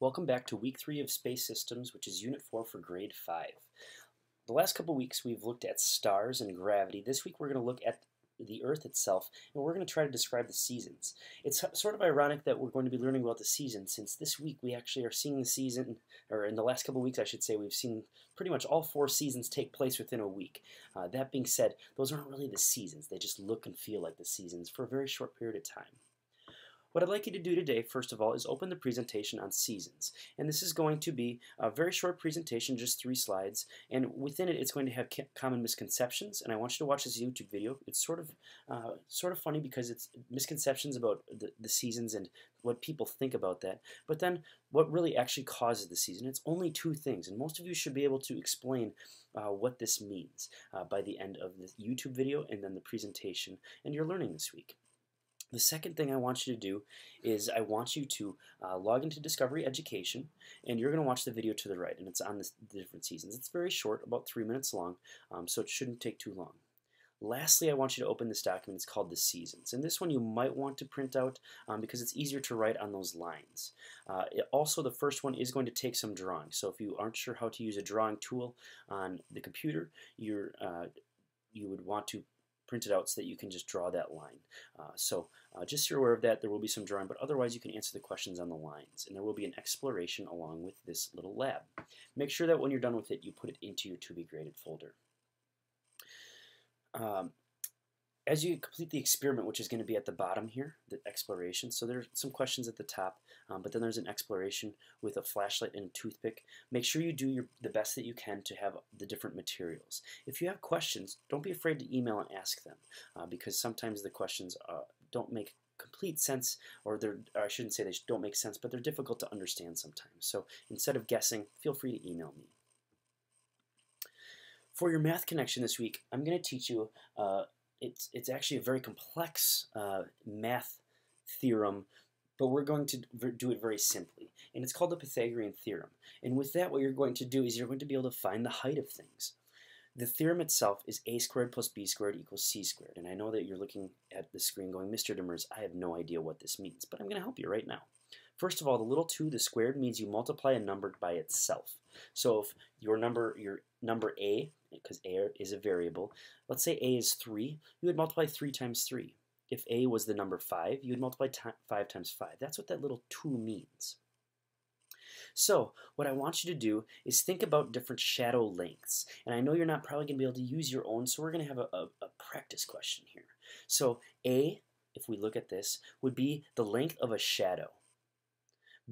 Welcome back to week three of Space Systems, which is unit four for grade five. The last couple weeks we've looked at stars and gravity. This week we're going to look at the Earth itself, and we're going to try to describe the seasons. It's sort of ironic that we're going to be learning about the seasons, since this week we actually are seeing the season, or in the last couple weeks I should say, we've seen pretty much all four seasons take place within a week. Uh, that being said, those aren't really the seasons. They just look and feel like the seasons for a very short period of time. What I'd like you to do today, first of all, is open the presentation on seasons. And this is going to be a very short presentation, just three slides. And within it, it's going to have common misconceptions. And I want you to watch this YouTube video. It's sort of uh, sort of funny because it's misconceptions about the, the seasons and what people think about that. But then what really actually causes the season. It's only two things. And most of you should be able to explain uh, what this means uh, by the end of the YouTube video and then the presentation and your learning this week. The second thing I want you to do is I want you to uh, log into Discovery Education and you're going to watch the video to the right and it's on the different seasons. It's very short, about three minutes long, um, so it shouldn't take too long. Lastly, I want you to open this document. It's called the seasons. And this one you might want to print out um, because it's easier to write on those lines. Uh, it, also, the first one is going to take some drawing. So if you aren't sure how to use a drawing tool on the computer, you're, uh, you would want to print it out so that you can just draw that line. Uh, so uh, just so you're aware of that, there will be some drawing, but otherwise you can answer the questions on the lines. And there will be an exploration along with this little lab. Make sure that when you're done with it, you put it into your to be graded folder. Um, as you complete the experiment, which is going to be at the bottom here, exploration, so there's some questions at the top, um, but then there's an exploration with a flashlight and a toothpick. Make sure you do your, the best that you can to have the different materials. If you have questions, don't be afraid to email and ask them, uh, because sometimes the questions uh, don't make complete sense, or they're, or I shouldn't say they don't make sense, but they're difficult to understand sometimes. So instead of guessing, feel free to email me. For your math connection this week, I'm going to teach you uh, it's, it's actually a very complex uh, math theorem, but we're going to do it very simply. And it's called the Pythagorean theorem. And with that, what you're going to do is you're going to be able to find the height of things. The theorem itself is a squared plus b squared equals c squared. And I know that you're looking at the screen going, Mr. Demers, I have no idea what this means, but I'm going to help you right now. First of all, the little 2, the squared, means you multiply a number by itself. So if your number, your number a, because a is a variable, let's say a is 3, you would multiply 3 times 3. If a was the number 5, you would multiply 5 times 5. That's what that little 2 means. So what I want you to do is think about different shadow lengths. And I know you're not probably going to be able to use your own, so we're going to have a, a, a practice question here. So A, if we look at this, would be the length of a shadow.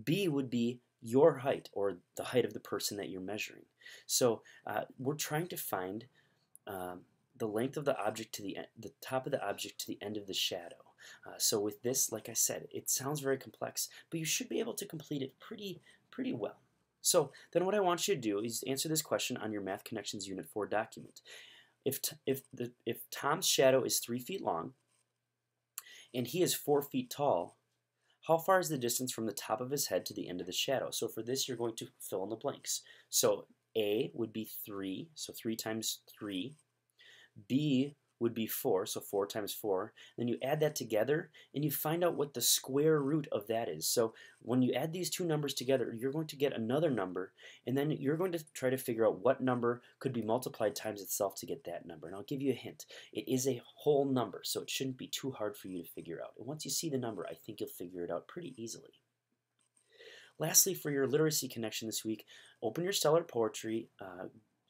B would be your height or the height of the person that you're measuring. So uh, we're trying to find um, the length of the object to the, the top of the object to the end of the shadow. Uh, so with this, like I said, it sounds very complex, but you should be able to complete it pretty, pretty well. So then what I want you to do is answer this question on your Math Connections Unit 4 document. If, if, the, if Tom's shadow is 3 feet long and he is 4 feet tall, how far is the distance from the top of his head to the end of the shadow? So for this, you're going to fill in the blanks. So A would be 3, so 3 times 3. B would be 4, so 4 times 4. Then you add that together, and you find out what the square root of that is. So when you add these two numbers together, you're going to get another number, and then you're going to try to figure out what number could be multiplied times itself to get that number. And I'll give you a hint. It is a whole number, so it shouldn't be too hard for you to figure out. And once you see the number, I think you'll figure it out pretty easily. Lastly, for your literacy connection this week, open your Stellar Poetry, uh,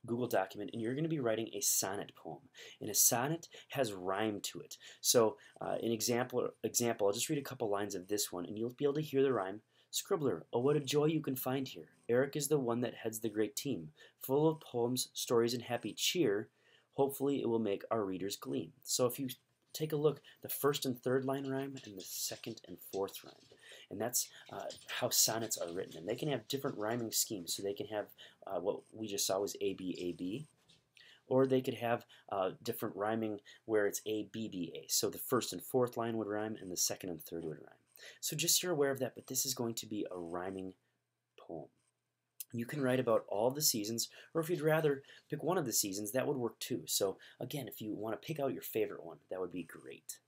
Google document and you're going to be writing a sonnet poem. And a sonnet has rhyme to it. So uh, an example, example, I'll just read a couple lines of this one and you'll be able to hear the rhyme. Scribbler, oh what a joy you can find here. Eric is the one that heads the great team, full of poems, stories, and happy cheer. Hopefully it will make our readers gleam. So if you take a look, the first and third line rhyme and the second and fourth rhyme. And that's uh, how sonnets are written. And they can have different rhyming schemes. So they can have uh, what we just saw was ABAB. Or they could have uh, different rhyming where it's ABBA. So the first and fourth line would rhyme and the second and third would rhyme. So just you're aware of that, but this is going to be a rhyming poem. You can write about all the seasons, or if you'd rather pick one of the seasons, that would work too. So again, if you want to pick out your favorite one, that would be great.